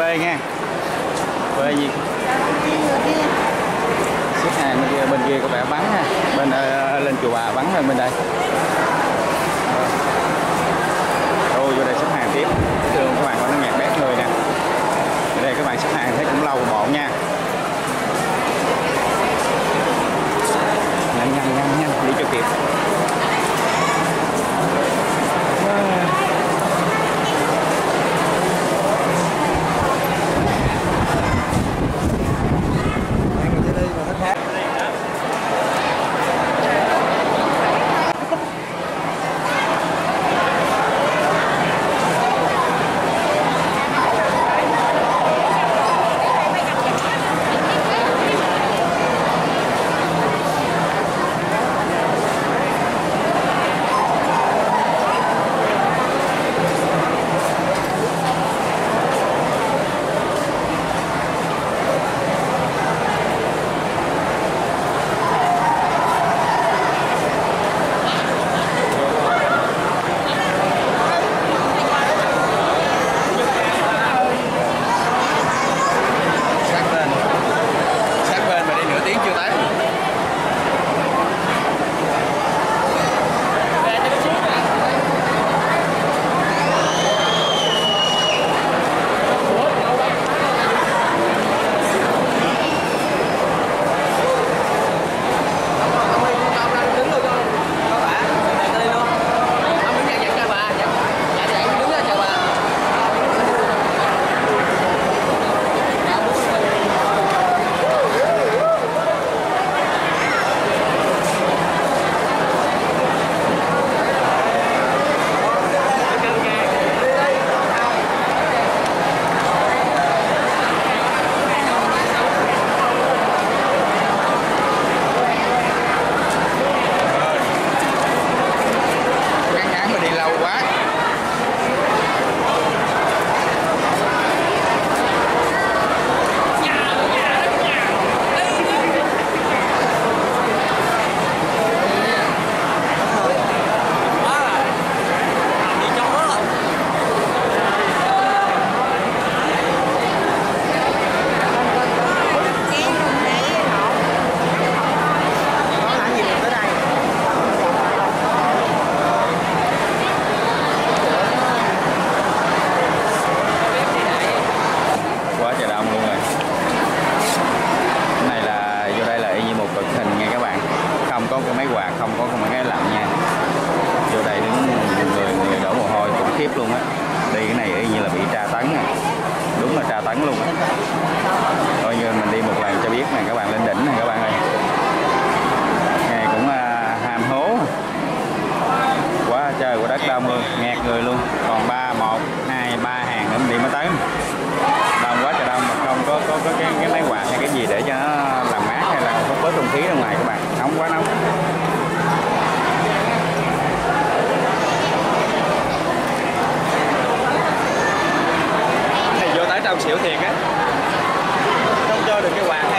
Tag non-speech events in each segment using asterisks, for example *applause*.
quê nha. Quê gì? Xếp hàng bên kia bên kia có vẻ vắng ha. Bên uh, lên chùa bà vắng hơn bên đây. Ờ. Tôi vô đây xếp hàng tiếp. Thường các bạn có nhạc bét người nè. Đây các bạn xếp hàng thấy cũng lâu bọn nha. tán luôn. ông xỉu thiệt á không chơi được cái quạt.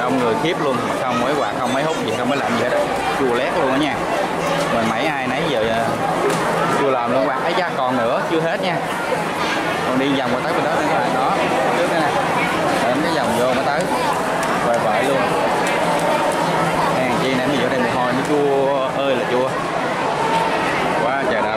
đông người khiếp luôn. Mà không, mấy quạt không, mấy hút gì, không mới làm gì hết chua lét luôn á nha. Mình mấy ai nãy giờ à, chưa làm luôn. Bạn thấy da còn nữa, chưa hết nha. Còn đi vòng qua tới bên đó nữa các bạn. Đó, trước đây nè. Đến cái vòng vô mới tới. Vời vợi luôn. Hàng chi nãy mình vô đây một hồi, nó chua ơi là chua. Quá trời đất.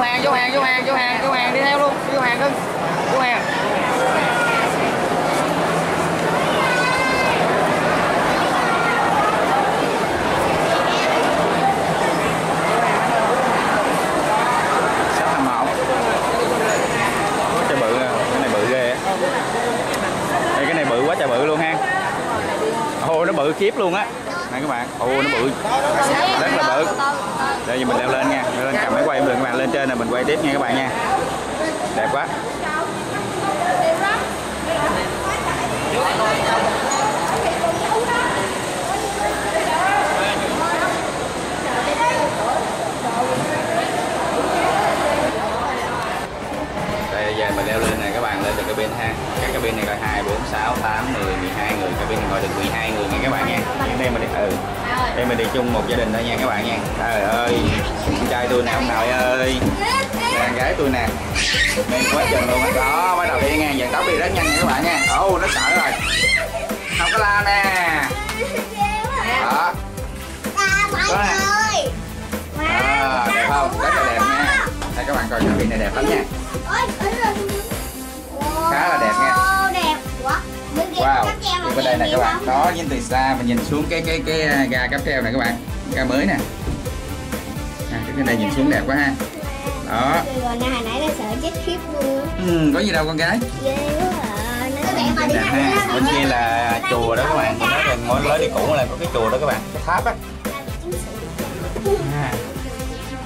hàng, vô hàng vô hàng vô hàng vô hàng, đi theo luôn, vô hàng cưng vô hàng. Quá trời bự luôn ha. Ô, nó bự kiếp luôn á. Này các bạn. Ô, nó bự. Rất là bự đây giờ mình leo lên nha. Leo lên cầm máy quay em được, các bạn lên trên là mình quay tiếp nha các bạn nha. Đẹp quá. Đây, giờ mình leo lên này các bạn, lên được cái bên hang cabin này coi hai bốn sáu tám mười mười hai người. Cabin này ngồi được 12 người nha các bạn nha. Đây mình đi ừ. Đây mình đi chung một gia đình thôi nha các bạn nha. Trời ơi con trai tôi nè ông nội ơi. Đàn gái tôi nè. Đây quá chừng luôn đó bắt đầu đi ngang giờ tóc đi rất nhanh nha các bạn nha. Ô nó sợ rồi. Không có la nè. Đó. Đó nè. Ờ, à, đẹp không? Rất là đẹp nha. Đây các bạn coi cabin này đẹp lắm nha. Khá là đẹp nha. đẹp. Quá wow. thì bên đây này các bạn. đó nhìn từ xa mình nhìn xuống cái cái cái à, ga cáp treo này các bạn. Ga mới nè. À, cái bên đây nhìn xuống đẹp quá ha. Đó. Rồi nè, hồi nãy nó sợ chết khiếp luôn ừ, có gì đâu con gái. À. Ha. bên kia là chùa đó các bạn. Nói rằng mỗi lối đi cũ là có cái chùa đó các bạn. Cái tháp á. À.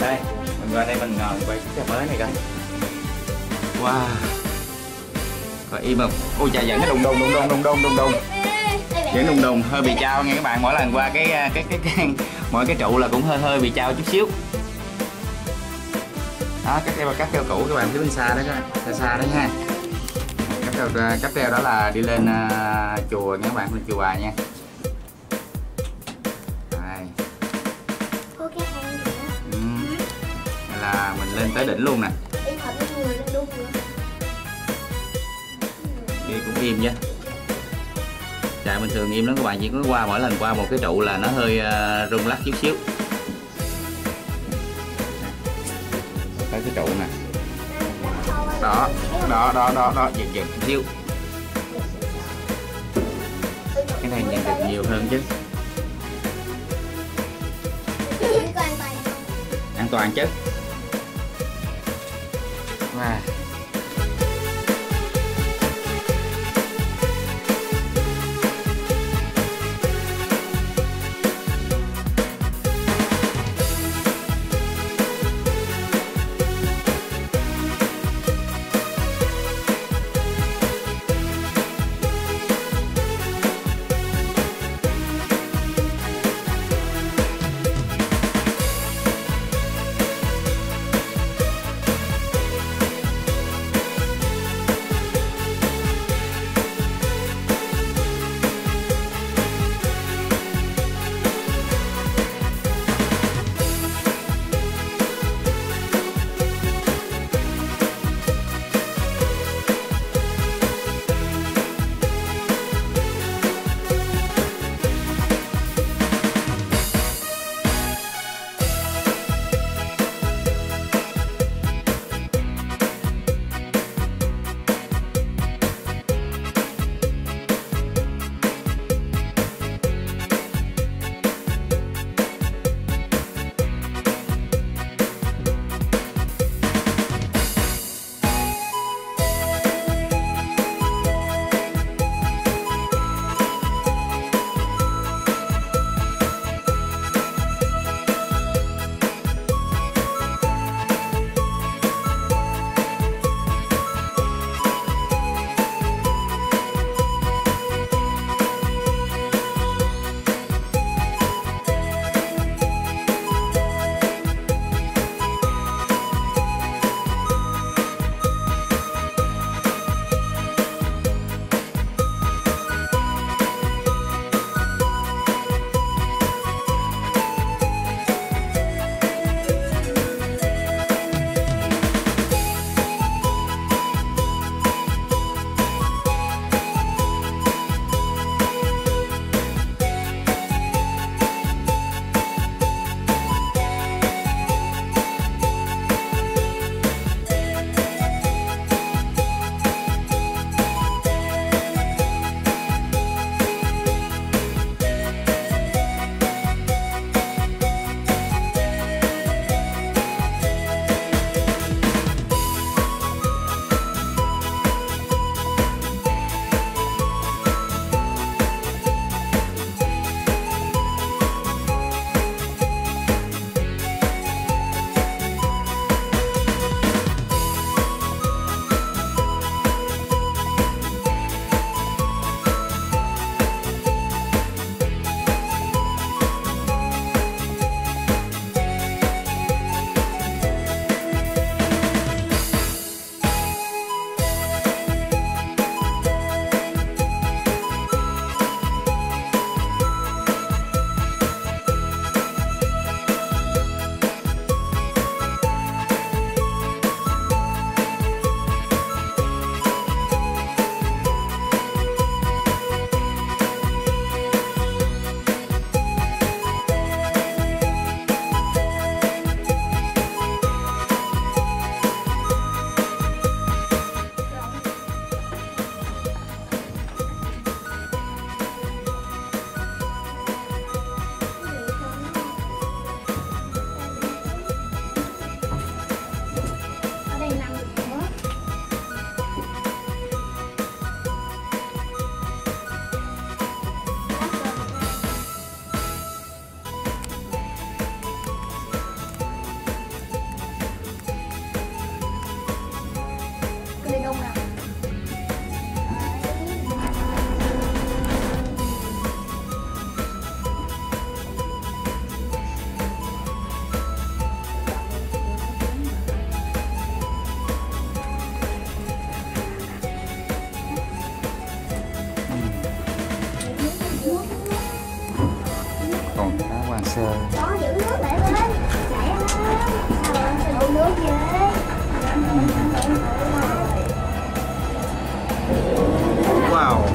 đây mình qua đây mình ngồi quay cái mới này coi. Wow coi im không? Ôi trời vẫn cái đùng đùng đùng đùng đùng đùng đùng đùng. Vẫn đùng đùng hơi bị trao nha các bạn. Mỗi lần qua cái à, cái cái, cái *laughs* mỗi cái trụ là cũng hơi hơi bị trao chút xíu. Đó cắt treo cắt treo cũ các bạn phía bên xa đó các bạn. Xa xa đó nha. Cắt treo à, cắt treo đó là đi lên uh, chùa nha các bạn lên chùa bà nha. Đây. Ừ. Đây là mình lên tới đỉnh luôn nè. Đi cũng im chứ chạy bình thường im lắm các bạn chỉ có qua mỗi lần qua một cái trụ là nó hơi uh, rung lắc chút xíu. Tới cái trụ nè. Đó đó đó đó đó giật giật chút xíu. Cái này nhìn được nhiều hơn chứ. An toàn chứ. Wow.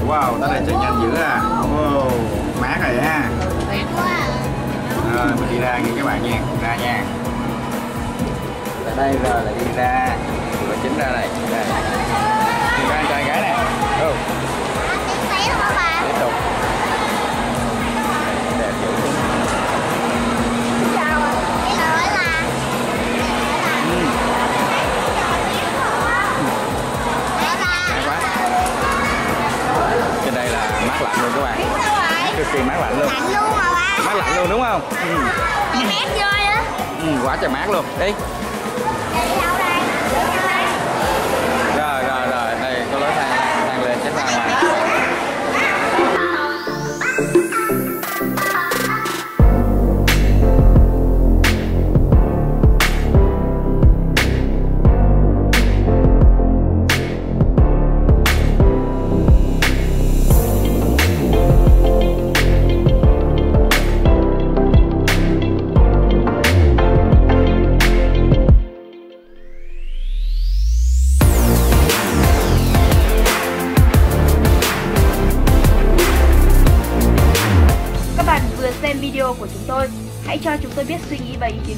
Wow tới đây chạy nhanh dữ à. Wow mát rồi ha. Rồi mình đi ra nghe các bạn nha ra nha. Ở đây rồi lại đi ra. Cửa chính ra này đây. Đi ra trai gái nè. Tiếp tục mát lạnh luôn các bạn. Cực kỳ mát lạnh luôn. Lạnh luôn ba mát lạnh luôn đúng không? Ừ. Mát vô á. Ừ, quá trời mát luôn. Đi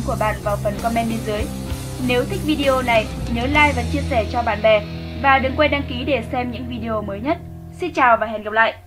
của bạn vào phần comment bên dưới. Nếu thích video này, nhớ like và chia sẻ cho bạn bè và đừng quên đăng ký để xem những video mới nhất. Xin chào và hẹn gặp lại!